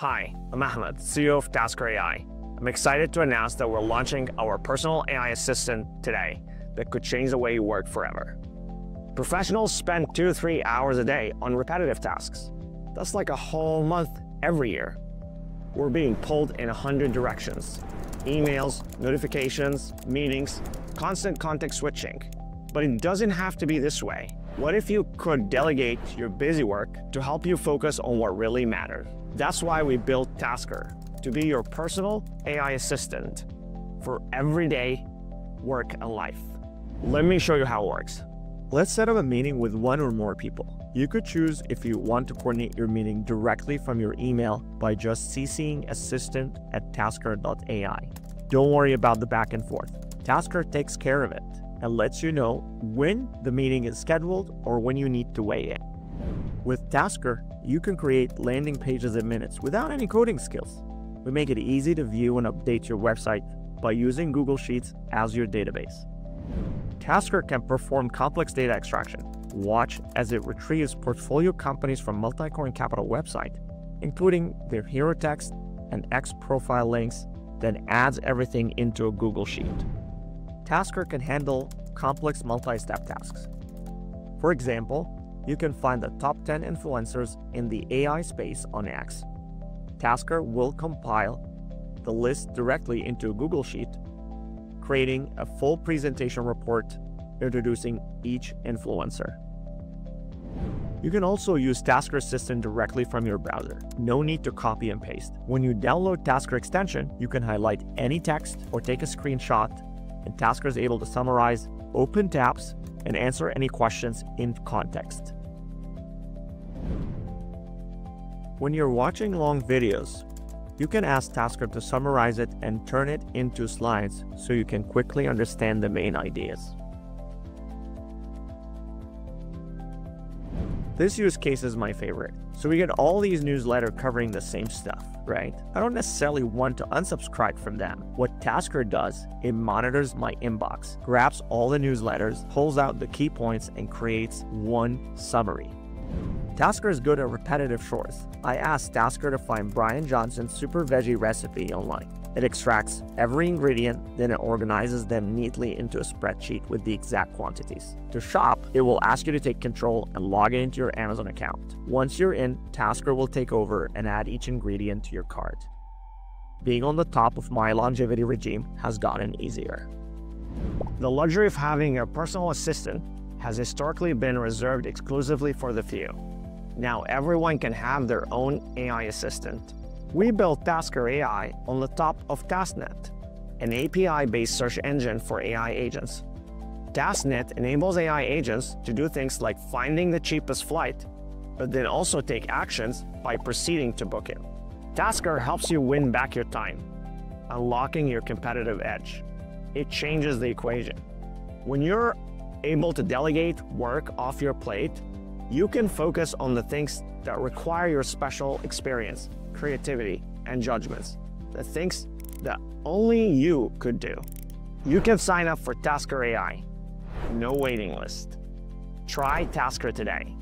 Hi, I'm Ahmed, CEO of Tasker AI. I'm excited to announce that we're launching our personal AI assistant today that could change the way you work forever. Professionals spend two to three hours a day on repetitive tasks. That's like a whole month every year. We're being pulled in a hundred directions. Emails, notifications, meetings, constant context switching. But it doesn't have to be this way. What if you could delegate your busy work to help you focus on what really matters? That's why we built Tasker, to be your personal AI assistant for everyday work and life. Let me show you how it works. Let's set up a meeting with one or more people. You could choose if you want to coordinate your meeting directly from your email by just CCing assistant at tasker.ai. Don't worry about the back and forth. Tasker takes care of it and lets you know when the meeting is scheduled or when you need to weigh in. With Tasker, you can create landing pages in minutes without any coding skills. We make it easy to view and update your website by using Google Sheets as your database. Tasker can perform complex data extraction. Watch as it retrieves portfolio companies from Multicoin Capital website, including their hero text and X profile links, then adds everything into a Google Sheet. Tasker can handle complex multi-step tasks. For example, you can find the top 10 influencers in the AI space on X. Tasker will compile the list directly into a Google Sheet, creating a full presentation report introducing each influencer. You can also use Tasker Assistant directly from your browser. No need to copy and paste. When you download Tasker extension, you can highlight any text or take a screenshot, and Tasker is able to summarize, open tabs, and answer any questions in context. When you're watching long videos, you can ask Tasker to summarize it and turn it into slides so you can quickly understand the main ideas. This use case is my favorite. So we get all these newsletters covering the same stuff, right? I don't necessarily want to unsubscribe from them. What Tasker does, it monitors my inbox, grabs all the newsletters, pulls out the key points, and creates one summary. Tasker is good at repetitive chores. I asked Tasker to find Brian Johnson's super veggie recipe online. It extracts every ingredient, then it organizes them neatly into a spreadsheet with the exact quantities. To shop, it will ask you to take control and log in into your Amazon account. Once you're in, Tasker will take over and add each ingredient to your cart. Being on the top of my longevity regime has gotten easier. The luxury of having a personal assistant has historically been reserved exclusively for the few. Now everyone can have their own AI assistant. We built Tasker AI on the top of TaskNet, an API-based search engine for AI agents. TaskNet enables AI agents to do things like finding the cheapest flight, but then also take actions by proceeding to book it. Tasker helps you win back your time, unlocking your competitive edge. It changes the equation. When you're able to delegate work off your plate you can focus on the things that require your special experience, creativity, and judgments, the things that only you could do. You can sign up for Tasker AI. No waiting list. Try Tasker today.